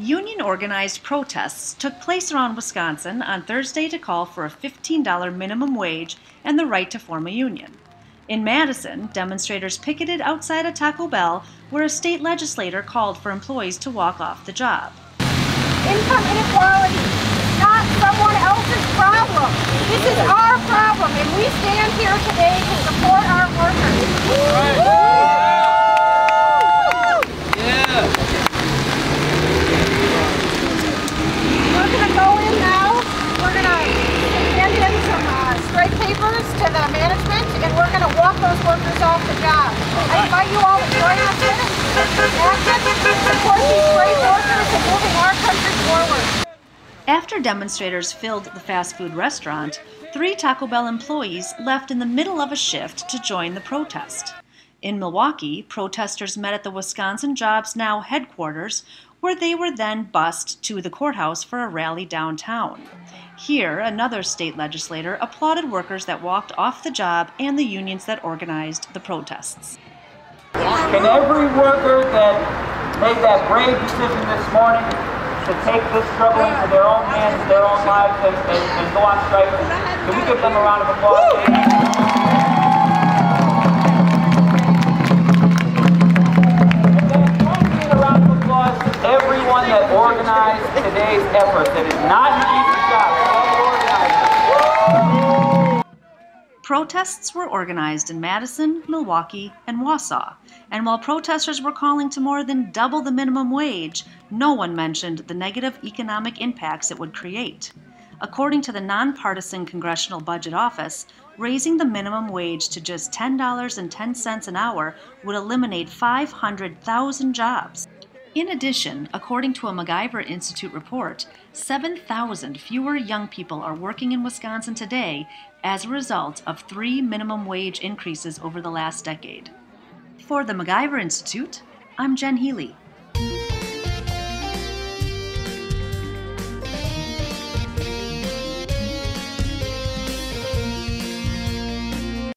Union organized protests took place around Wisconsin on Thursday to call for a $15 minimum wage and the right to form a union. In Madison, demonstrators picketed outside a Taco Bell where a state legislator called for employees to walk off the job. Income inequality not someone else's problem. This is our problem, and we stand here today to support our workers. We're gonna go in now, we're gonna hand in some uh, strike papers to the we're gonna walk those workers off the job. I invite you all to join us in support these workers moving our country forward. After demonstrators filled the fast food restaurant, three Taco Bell employees left in the middle of a shift to join the protest. In Milwaukee, protesters met at the Wisconsin Jobs Now headquarters, where they were then bused to the courthouse for a rally downtown. Here, another state legislator applauded workers that walked off the job and the unions that organized the protests. Can every worker that made that brave decision this morning to take this struggle into their own hands, their own lives, and, and, and go on strike, can we give them a round of applause? Today's not an easy job. Protests were organized in Madison, Milwaukee, and Wausau, and while protesters were calling to more than double the minimum wage, no one mentioned the negative economic impacts it would create. According to the nonpartisan Congressional Budget Office, raising the minimum wage to just $10.10 an hour would eliminate 500,000 jobs. In addition, according to a MacIver Institute report, 7,000 fewer young people are working in Wisconsin today as a result of three minimum wage increases over the last decade. For the MacIver Institute, I'm Jen Healy.